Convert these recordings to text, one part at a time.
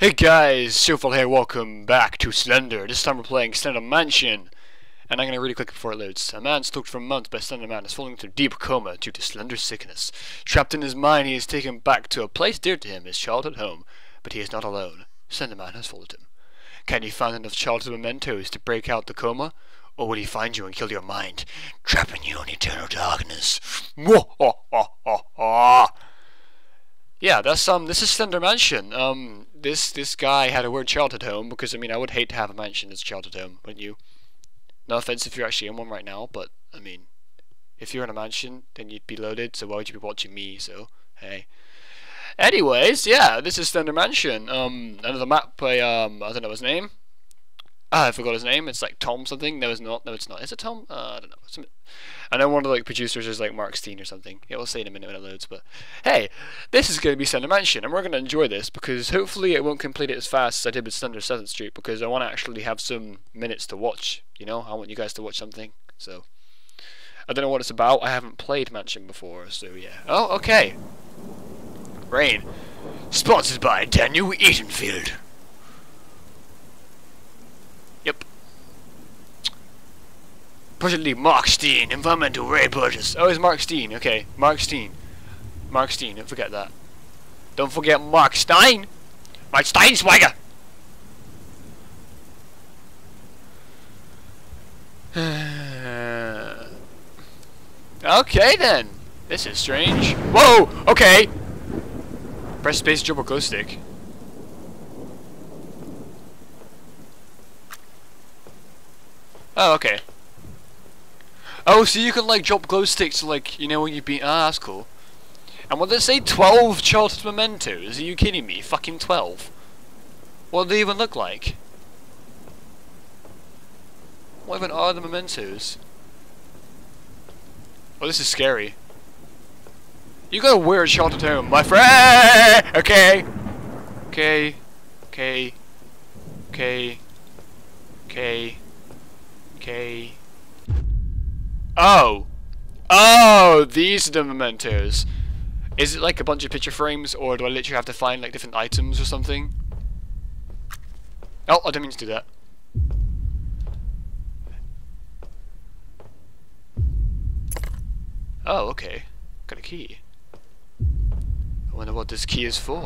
Hey guys, ShowFly here, welcome back to Slender. This time we're playing Slender Mansion. And I'm gonna really quick before it loads. A man stalked for months by Slender Man is falling into deep coma due to Slender sickness. Trapped in his mind, he is taken back to a place dear to him, his childhood home. But he is not alone. Slender Man has followed him. Can he find enough childhood mementos to break out the coma? Or will he find you and kill your mind, trapping you in eternal darkness? Yeah, that's um. This is Slender Mansion. Um, this this guy had a weird childhood home because I mean I would hate to have a mansion as a childhood home, wouldn't you? No offense if you're actually in one right now, but I mean, if you're in a mansion, then you'd be loaded. So why would you be watching me? So hey. Anyways, yeah, this is Slender Mansion. Um, another map by um I don't know his name. Ah, I forgot his name. It's like Tom something. No, it's not. No, it's not. Is it Tom? Uh, I don't know. I know one of the like producers is like Mark Steen or something. Yeah, we'll say in a minute when it loads. But hey, this is going to be Slender Mansion, and we're going to enjoy this because hopefully it won't complete it as fast as I did with Slender Seventh Street because I want to actually have some minutes to watch. You know, I want you guys to watch something. So I don't know what it's about. I haven't played Mansion before, so yeah. Oh, okay. Rain. Sponsored by Daniel Eatonfield. Yep. Project Lead Mark Steen, Environmental Ray Burgess. Oh, it's Mark Steen. Okay, Mark Steen. Mark Steen, don't forget that. Don't forget Mark Stein. Mark Stein swagger. okay then. This is strange. Whoa! Okay! Press space triple glow stick. Oh, okay. Oh, so you can like drop glow sticks like, you know, when you beat. Ah, that's cool. And what did it say? 12 childhood mementos? Are you kidding me? Fucking 12. What do they even look like? What even are the mementos? Oh, this is scary. You got a weird childhood home, my friend! Okay. Okay. Okay. Okay. Okay. Okay. Oh! Oh! These are the mementos. Is it like a bunch of picture frames, or do I literally have to find like different items or something? Oh, I didn't mean to do that. Oh, okay. Got a key. I wonder what this key is for.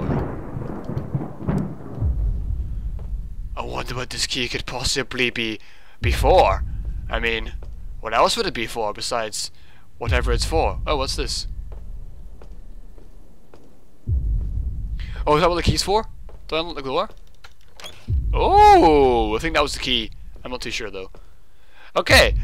I wonder what this key could possibly be before. I mean, what else would it be for besides whatever it's for? Oh, what's this? Oh, is that what the key's for? Do I unlock the door? Oh, I think that was the key. I'm not too sure though. Okay,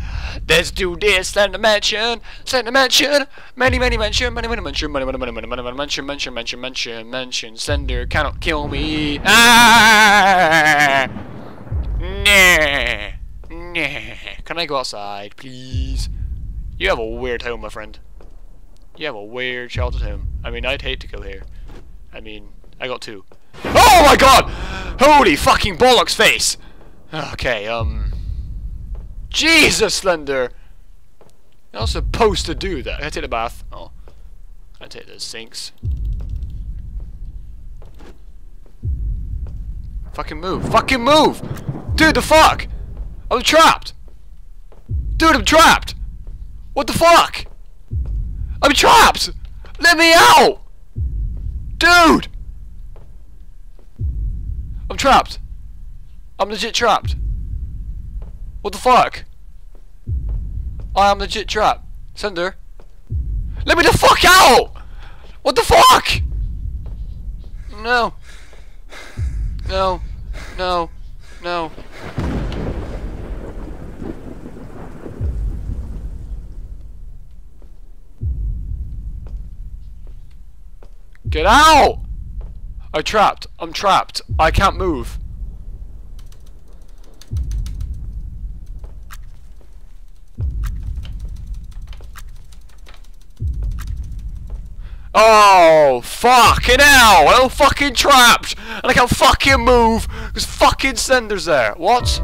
let's do this. Slender Mansion, Slender Mansion, many, many mansion, many, many mansion, many, many, many, many, many, many mansion, mansion, mansion, mansion, mansion. Slender cannot kill me. Ah! Nah, nah. Can I go outside, please? You have a weird home, my friend. You have a weird childhood home. I mean, I'd hate to go here. I mean, I got two. Oh my god! Holy fucking bollocks face! Okay, um... Jesus, Slender! You're not supposed to do that. I take the bath. Oh. I take the sinks. Fucking move. Fucking move! Dude, the fuck? I'm trapped! Dude, I'm trapped! What the fuck? I'm trapped! Let me out! Dude! I'm trapped. I'm legit trapped. What the fuck? I am legit trapped. Sender. Let me the fuck out! What the fuck? No. No. No. No. Get out! I'm trapped. I'm trapped. I can't move. Oh, fucking hell! I'm fucking trapped! And I can't fucking move! Because fucking Slender's there. What?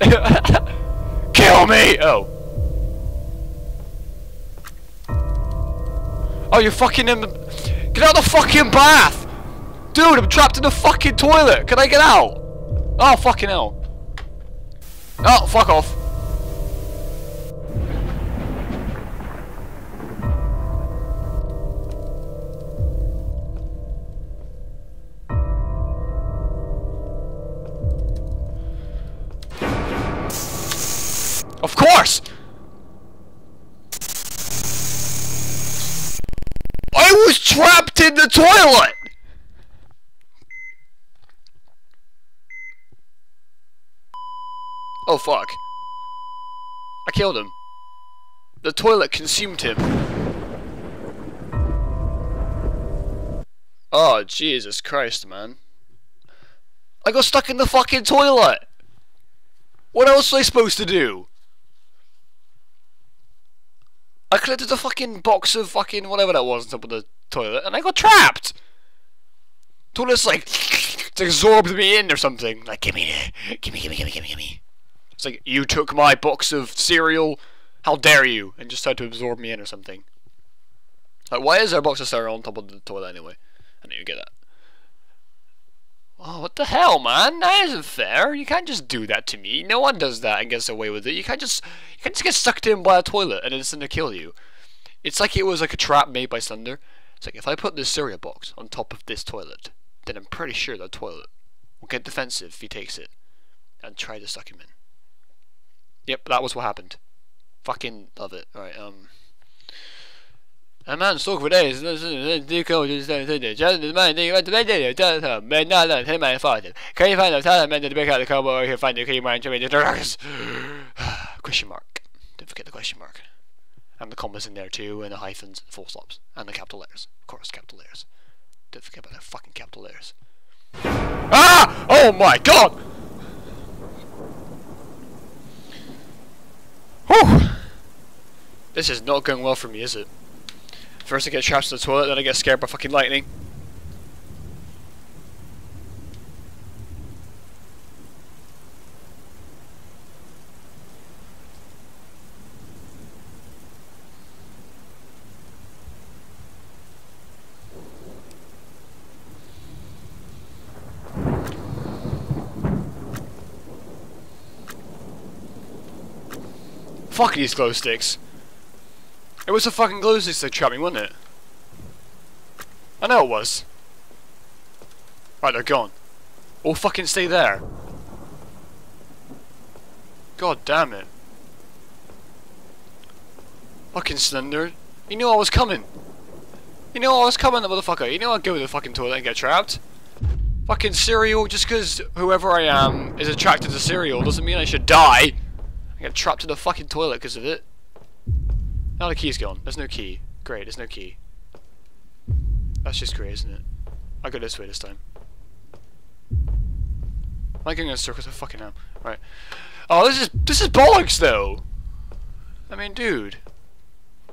Kill me! Oh. Oh, you're fucking in the... Get out of the fucking bath! Dude, I'm trapped in the fucking toilet! Can I get out? Oh, fucking hell. Oh, fuck off. Of course! I was trapped in the toilet! Oh fuck. I killed him. The toilet consumed him. Oh, Jesus Christ, man. I got stuck in the fucking toilet! What else was I supposed to do? I collected a fucking box of fucking whatever that was on top of the toilet, and I got trapped! Toilet's like, it's absorbed me in or something. Like, gimme, gimme, gimme, gimme, gimme, gimme. It's like, you took my box of cereal, how dare you? And just tried to absorb me in or something. Like, why is there a box of cereal on top of the toilet anyway? I didn't even get that. The hell, man? That isn't fair. You can't just do that to me. No one does that and gets away with it. You can't just you can't just get sucked in by a toilet and it's gonna kill you. It's like it was like a trap made by Slender. It's like if I put this cereal box on top of this toilet, then I'm pretty sure that toilet will get defensive if he takes it and try to suck him in. Yep, that was what happened. Fucking love it. Alright, um En man stod för dig, det kommer till man det var det det det men nada till mig fader. Kan jag finna tala men det brukar komma och jag finner kan man inte det question mark. Don't forget the question mark. And the commas in there too, and the hyphens, and the full stops, and the capital letters. Of course, capital letters. Don't forget about the fucking capital letters. Ah! Oh my god! Whew! This is not going well for me, is it? First I get trapped in the toilet, then I get scared by fucking lightning. Fuck these glow sticks. It was a fucking glue stick that trapped me, wasn't it? I know it was. Right, they're gone. All fucking stay there. God damn it. Fucking Slender. You knew I was coming. You knew I was coming, the motherfucker. You know I'd go to the fucking toilet and get trapped. Fucking cereal, just because whoever I am is attracted to cereal doesn't mean I should die. I get trapped in the fucking toilet because of it. Now the key's gone. There's no key. Great, there's no key. That's just great, isn't it? I'll go this way this time. Am I going in circles? I fucking am. Right. Oh, this is this is bollocks, though. I mean, dude.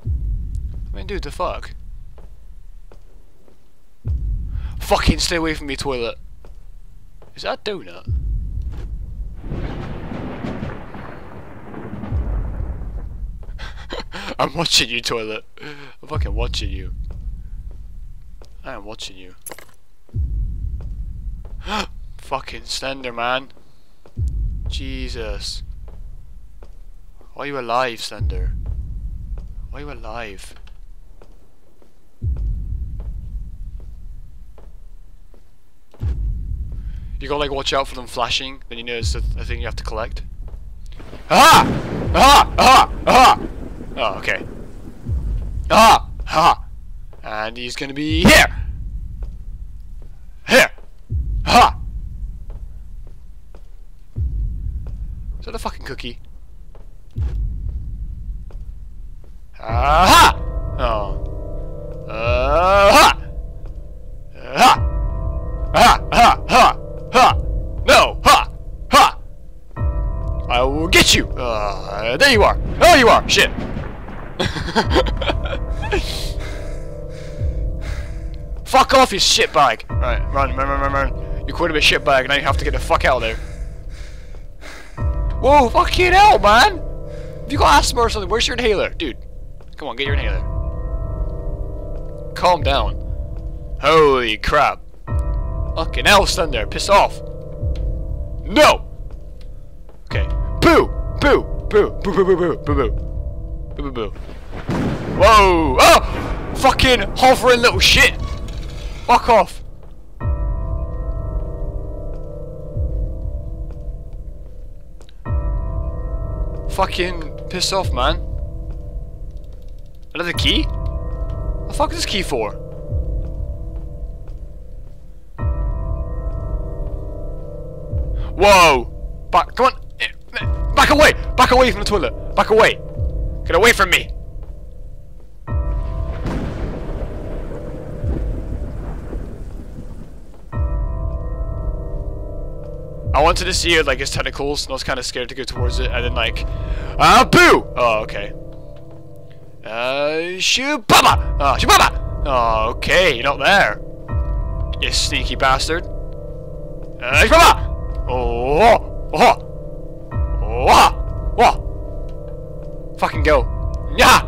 I mean, dude, the fuck. Fucking stay away from me, toilet. Is that donut? I'm watching you, toilet. I'm fucking watching you. I am watching you. fucking Slender, man. Jesus. Why are you alive, Slender? Why are you alive? You gotta like watch out for them flashing, then you know it's a, a thing you have to collect. Ah! Ah! Ah! Ah! Oh, okay. Ah! Ha! And he's gonna be here! Here! Ha! Is that a fucking cookie? Aha! Oh. Ha! No! Ha! Ha! I will get you! Uh, there you are! Oh, you are! Shit! fuck off, you shitbag! Right, run, run, run, run, run. You quit a bit shitbag, now you have to get the fuck out of there. Whoa, fucking hell, man! Have you got asthma or something? Where's your inhaler? Dude, come on, get your inhaler. Calm down. Holy crap. Fucking hell, Slender, piss off. No! Okay. Boo! Boo! Boo! Boo! Boo! Boo! Boo! Boo! Boo! Boo! Boo! Whoa! Oh! Fucking hovering little shit! Fuck off! Fucking piss off, man. Another key? What the fuck is this key for? Whoa! Back, come on! Eh, back away! Back away from the toilet! Back away! Get away from me! Wanted to see like his tentacles, and I was kind of scared to go towards it, and then like, ah, uh, boo! Oh, okay. Uh, Shubaba! Oh, Shubaba! Oh, okay, you're not there. You sneaky bastard. Uh, Shubaba! Oh, oh, oh, oh, Fucking go. Yeah!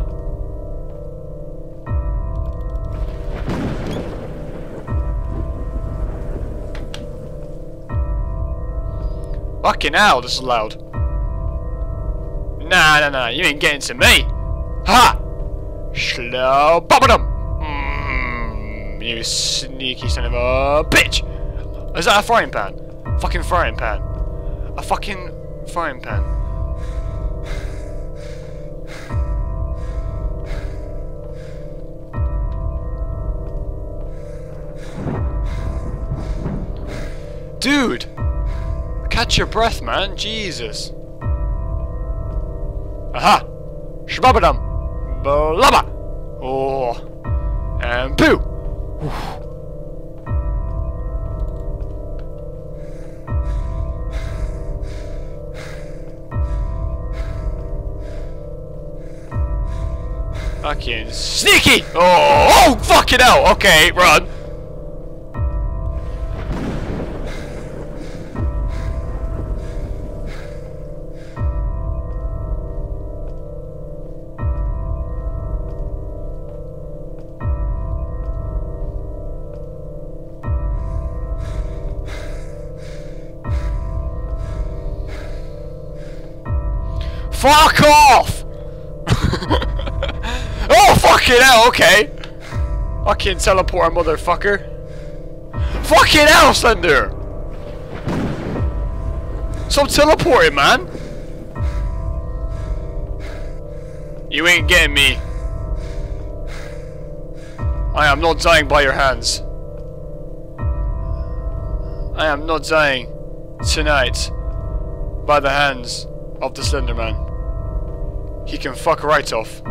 Fucking hell, this is loud. Nah, nah, nah, you ain't getting to me. Ha! Slow bobbadum! Mmm, you sneaky son of a bitch! Is that a frying pan? Fucking frying pan. A fucking frying pan. Dude! Catch your breath, man. Jesus. Aha! Shbabadum! Blabba! Oh. And poo! Fucking sneaky! Oh, oh, fucking hell! Okay, run. Fuck off! oh, fucking hell, okay. Fucking teleport motherfucker. Fucking hell, Slender! Stop teleporting, man! You ain't getting me. I am not dying by your hands. I am not dying tonight by the hands of the Slender Man. He can fuck right off.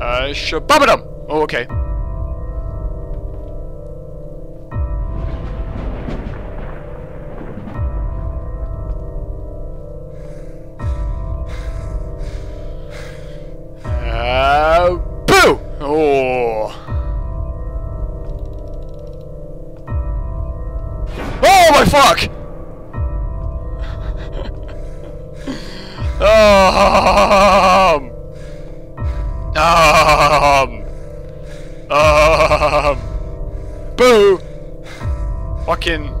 Uh, shababadum! Oh, okay. Fucking.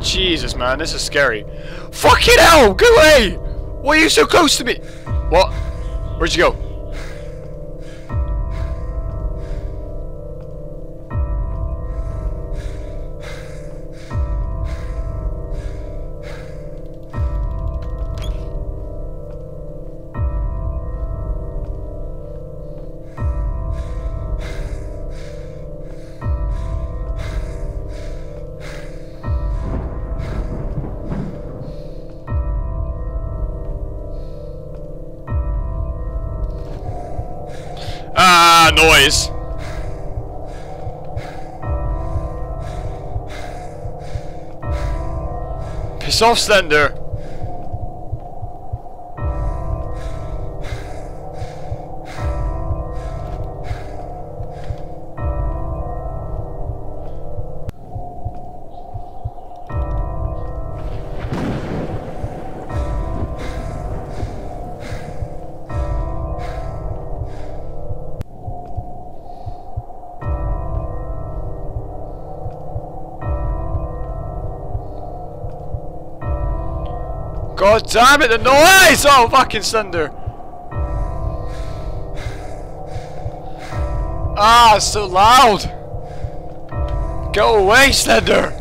Jesus, man, this is scary. Fucking hell, go away! Why are you so close to me? What? Where'd you go? Noise. Piss off, Slender. God damn it, the noise! Oh, fucking Slender. Ah, it's so loud. Go away, Slender.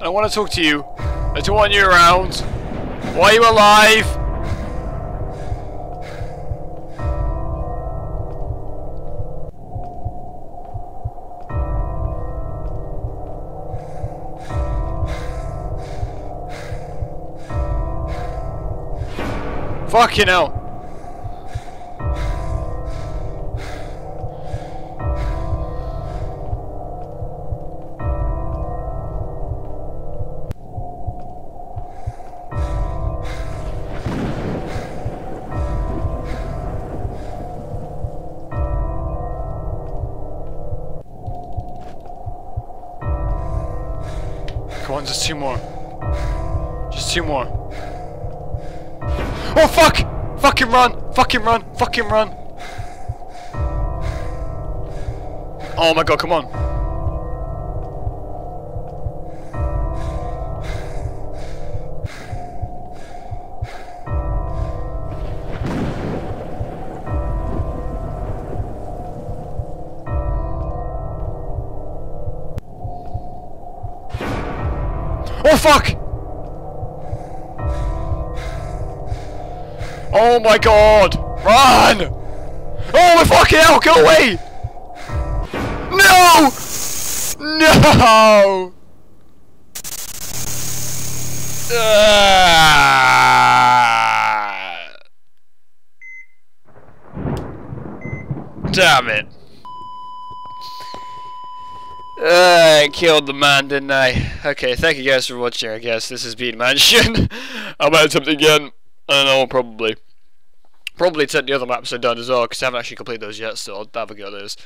I want to talk to you. I don't want you around. Why are you alive? Fucking hell. Come on, just two more. Just two more. Fucking run! Fucking run! Fucking run! Oh my god, come on. Oh fuck! Oh my god! Run! Oh my fucking hell, go away! No! No! Ah. Damn it. Uh, I killed the man, didn't I? Okay, thank you guys for watching, I guess. This has been Mansion. I might attempt again. I don't know, probably. Probably take the other maps I've done as well, because I haven't actually completed those yet, so I'll have a go at those.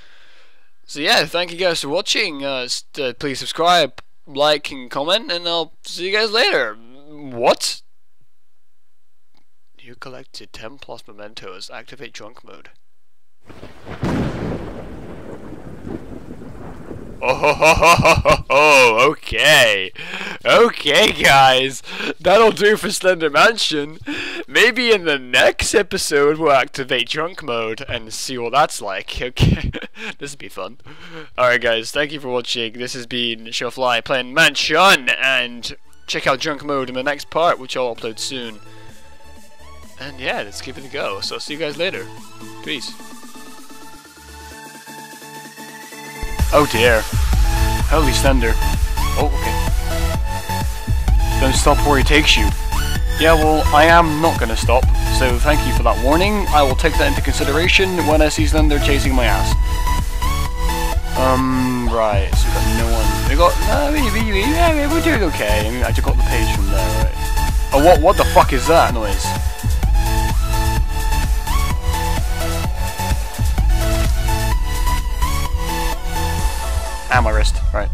So yeah, thank you guys for watching. Uh, uh, please subscribe, like, and comment, and I'll see you guys later. What? You collected 10 plus mementos. Activate drunk mode. Oh, ho, ho, ho, ho, okay. Okay, guys. That'll do for Slender Mansion. Maybe in the next episode we'll activate drunk mode and see what that's like. Okay. this would be fun. Alright, guys. Thank you for watching. This has been Showfly playing Mansion. And check out drunk mode in the next part, which I'll upload soon. And yeah, let's give it a go. So, see you guys later. Peace. Oh dear. Holy thunder. Oh, okay. Don't stop where he takes you. Yeah, well, I am not gonna stop, so thank you for that warning. I will take that into consideration when I see them, they're chasing my ass. Um, right, so we got no one. We got, uh, yeah, we're doing okay. I mean, I just got the page from there, right? Oh, what, what the fuck is that noise? And my wrist. Right.